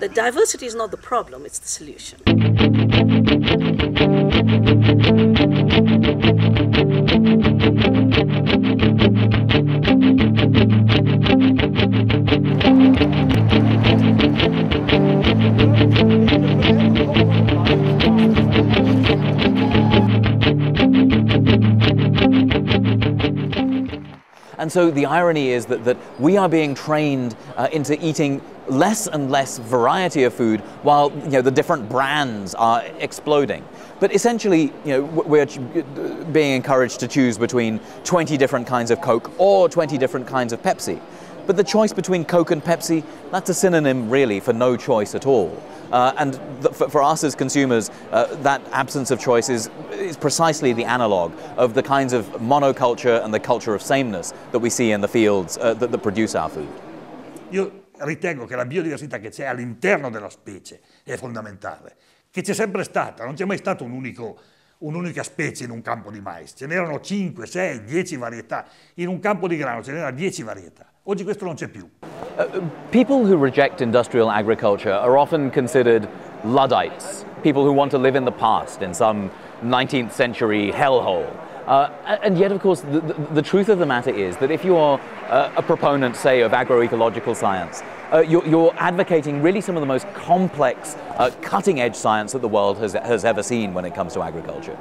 The diversity is not the problem, it's the solution. And so the irony is that, that we are being trained uh, into eating less and less variety of food while you know, the different brands are exploding. But essentially, you know, we're being encouraged to choose between 20 different kinds of Coke or 20 different kinds of Pepsi. But the choice between Coke and Pepsi, that's a synonym really for no choice at all. Uh, and for, for, us as consumers, uh, that absence of choice is, is precisely the analog of the kinds of monoculture and the culture of sameness that we see in the fields uh, that, that produce our food. Io ritengo che la biodiversità che c'è all'interno della specie è fondamentale, che c'è sempre stata, non c'è mai stato un unico un'unica specie in un campo di mais, ce n'erano 5, 6, 10 varietà, in un campo di grano ce n'erano 10 varietà. Oggi questo non c'è più. Uh, people who reject industrial agriculture are often considered Luddites, people who want to live in the past in some 19th century hellhole. Uh, and yet, of course, the, the, the, truth of the matter is that if you are uh, a proponent, say, of agroecological science, uh, you're, you're, advocating really some of the most complex, uh, cutting edge science that the world has, has ever seen when it comes to agriculture.